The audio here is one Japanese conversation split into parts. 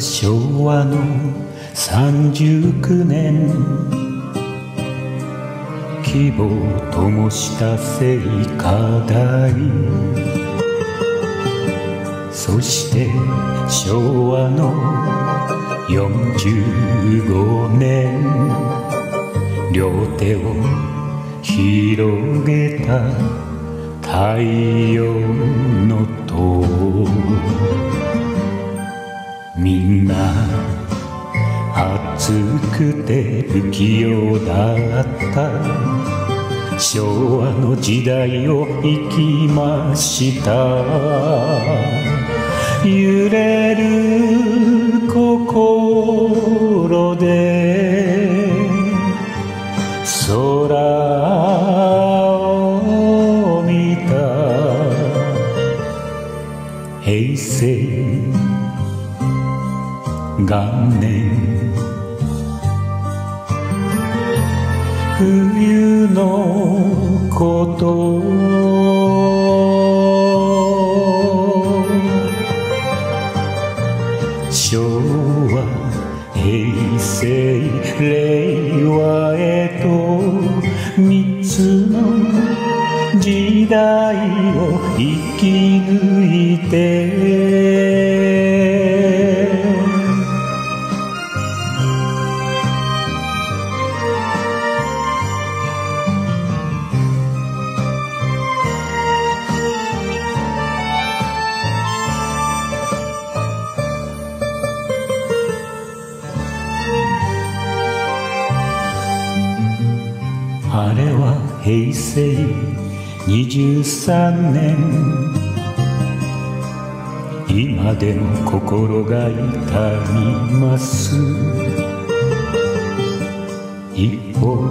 昭和の39年。希望を灯した聖火台。そして昭和の45年。両手を広げた。太陽の塔。みんな熱くて不器用だった。昭和の時代を生きました。揺れる心で空を見た。平成元年冬のこと。昭和平成令和へと三つの時代を生き抜いあれは平成23年。今でも心が痛みます。一歩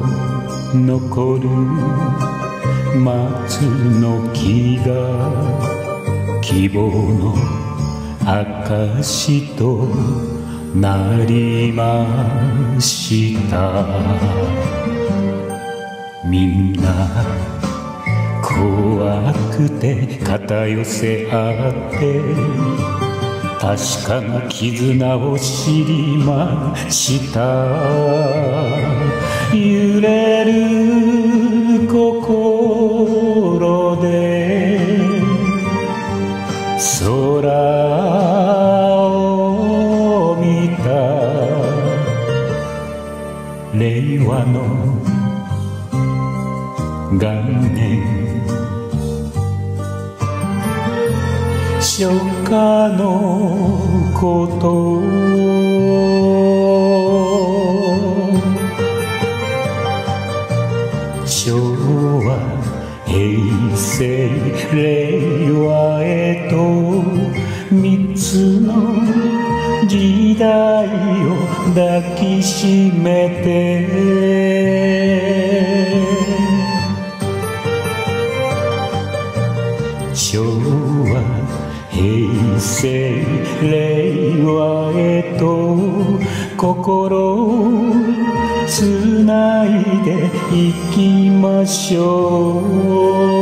残る松の木が希望の証となりました。みんな怖くて肩寄せ合って確かな絆を知りました。揺れる心で空を見た。令和の元年初夏のこと。昭和平成令和へと三つの時代を抱きしめて。令和へと心をつないでいきましょう。